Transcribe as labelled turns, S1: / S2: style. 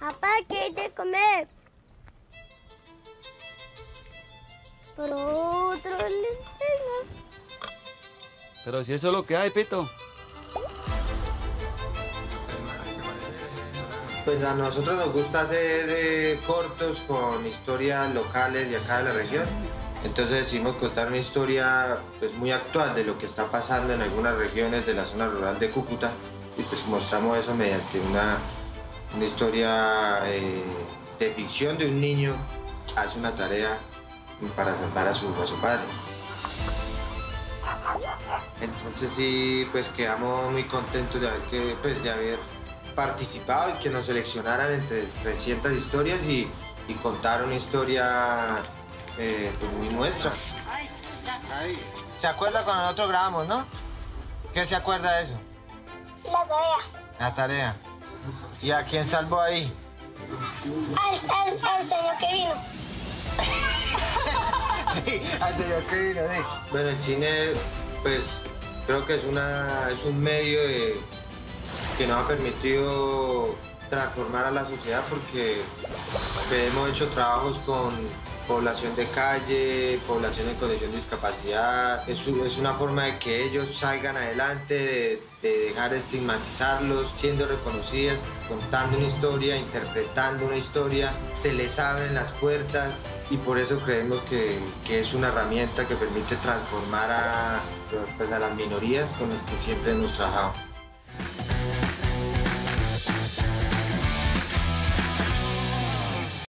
S1: Papá, ¿qué hay de comer? Pero otras lentejas.
S2: Pero si eso es lo que hay, Pito.
S3: Pues a nosotros nos gusta hacer eh, cortos con historias locales de acá de la región. Entonces decidimos contar una historia pues, muy actual de lo que está pasando en algunas regiones de la zona rural de Cúcuta y pues mostramos eso mediante una, una historia eh, de ficción de un niño que hace una tarea para salvar a su, a su padre. Entonces sí, pues quedamos muy contentos de haber, que, pues, de haber participado y que nos seleccionaran entre 300 historias y, y contar una historia eh, pues, muy nuestra. ¿Se acuerda cuando nosotros grabamos, no? ¿Qué se acuerda de eso?
S1: La tarea.
S3: La tarea. ¿Y a quién salvó ahí?
S1: Al, al, al señor que vino.
S3: Sí, al señor que vino, sí. Bueno, el cine, pues, creo que es, una, es un medio de- que nos ha permitido transformar a la sociedad porque hemos hecho trabajos con población de calle, población en condición de discapacidad. Es, una forma de que ellos salgan adelante, de, de dejar de estigmatizarlos, siendo reconocidas, contando una historia, interpretando una historia, se les abren las puertas y por eso creemos que, es una herramienta que permite transformar pues, a las minorías con las que siempre hemos trabajado.